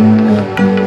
Música